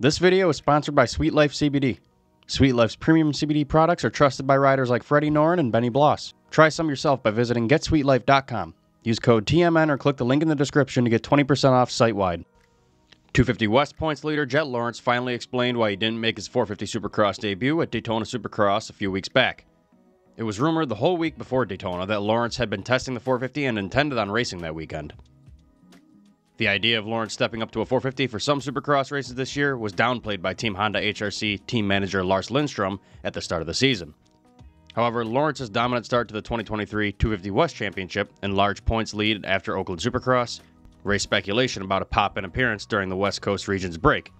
This video is sponsored by Sweet Life CBD. Sweet Life's premium CBD products are trusted by riders like Freddie Noren and Benny Bloss. Try some yourself by visiting GetSweetLife.com. Use code TMN or click the link in the description to get 20% off site wide. 250 West Points leader Jett Lawrence finally explained why he didn't make his 450 Supercross debut at Daytona Supercross a few weeks back. It was rumored the whole week before Daytona that Lawrence had been testing the 450 and intended on racing that weekend. The idea of Lawrence stepping up to a 450 for some Supercross races this year was downplayed by Team Honda HRC team manager Lars Lindstrom at the start of the season. However, Lawrence's dominant start to the 2023 250 West Championship and large points lead after Oakland Supercross raised speculation about a pop in appearance during the West Coast region's break.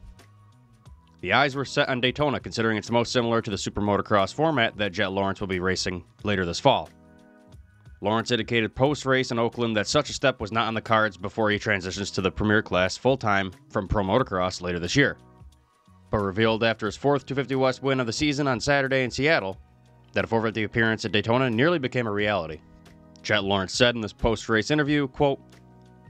The eyes were set on Daytona considering it's most similar to the Super Motocross format that Jett Lawrence will be racing later this fall. Lawrence indicated post race in Oakland that such a step was not on the cards before he transitions to the Premier Class full time from Pro Motocross later this year. But revealed after his fourth 250 West win of the season on Saturday in Seattle that a 450 appearance at Daytona nearly became a reality. Jett Lawrence said in this post race interview, quote,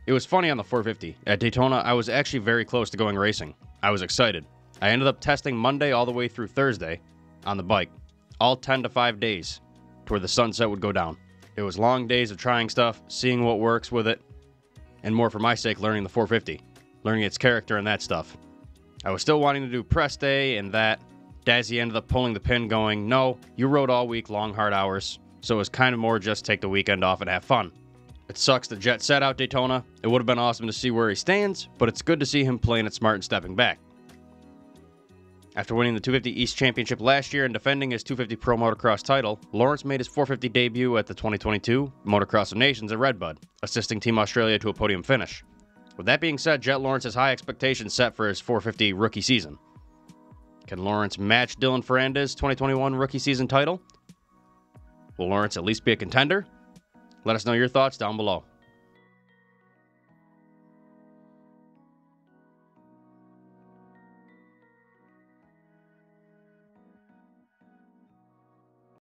It was funny on the 450. At Daytona, I was actually very close to going racing. I was excited. I ended up testing Monday all the way through Thursday on the bike, all 10 to 5 days, to where the sunset would go down. It was long days of trying stuff, seeing what works with it, and more for my sake, learning the 450, learning its character and that stuff. I was still wanting to do press day and that. Dazzy ended up pulling the pin, going, No, you rode all week, long, hard hours, so it was kind of more just take the weekend off and have fun. It sucks the Jett set out Daytona. It would have been awesome to see where he stands, but it's good to see him playing it smart and stepping back. After winning the 250 East Championship last year and defending his 250 Pro Motocross title, Lawrence made his 450 debut at the 2022 Motocross of Nations at Redbud, assisting Team Australia to a podium finish. With that being said, Jett Lawrence has high expectations set for his 450 rookie season. Can Lawrence match Dylan Ferrandis' 2021 rookie season title? Will Lawrence at least be a contender? Let us know your thoughts down below.